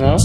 No?